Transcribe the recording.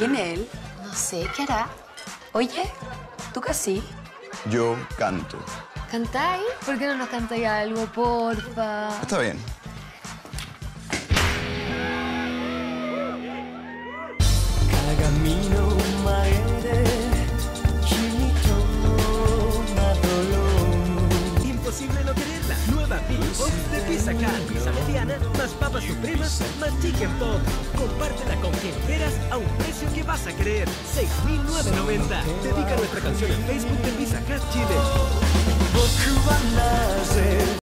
¿Quién es él? No sé, ¿qué hará? Oye, ¿tú casi? Yo canto. ¿Cantáis? ¿Por qué no nos cantáis algo, porfa? Está bien. Imposible no quererla. Nueva Big Box de Pizza Hut. Pizza mediana, más papas supremas, más chicken pop. Compártela con quien vas a creer. 6.990. Dedica nuestra canción en Facebook de Pizza Hut Chile.